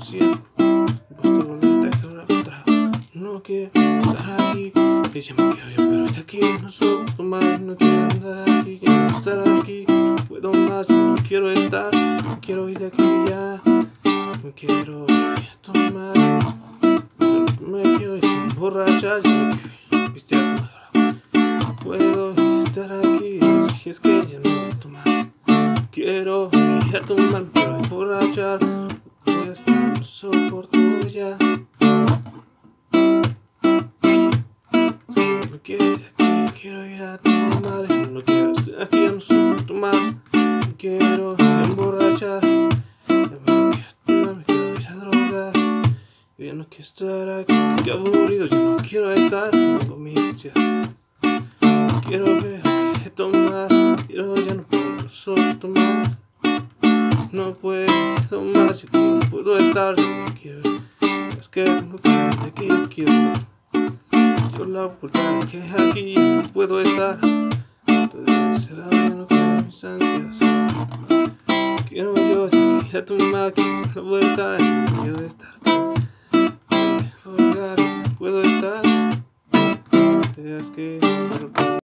siento. Puesto bonita que ahora puta. No quiero estar aquí. Que ya me quiero yo, pero está aquí. No soporto más. No quiero andar aquí. Ya no estar aquí. Puedo más. No quiero estar. No quiero ir de aquí ya. No quiero tomar. Me quiero ir sin borrachar. Ya me quiero tomar. Puedo estar aquí. Si es que ya no puedo más. Quiero ir a tomar. Quiero emborrachar. Pues no soporto ya. Si no me de aquí, quiero ir a tomar. Si no quiero estar aquí, ya no soporto más. Me quiero emborrachar. Ya me quiero ir a drogar. Yo ya no quiero estar aquí, qué aburrido. Yo no quiero estar con mis. Quiero ver, quiero tomar. Quiero ya no puedo soporto más. No puedo más, aquí no puedo estar. Quiero, es que no quiero de aquí, quiero. Yo la vuelta que aquí no puedo estar. Entonces será que no quiero mis ansias. Quiero yo ir a tu máquina, la vuelta no quiero estar. Quiero, no puedo estar. Es que.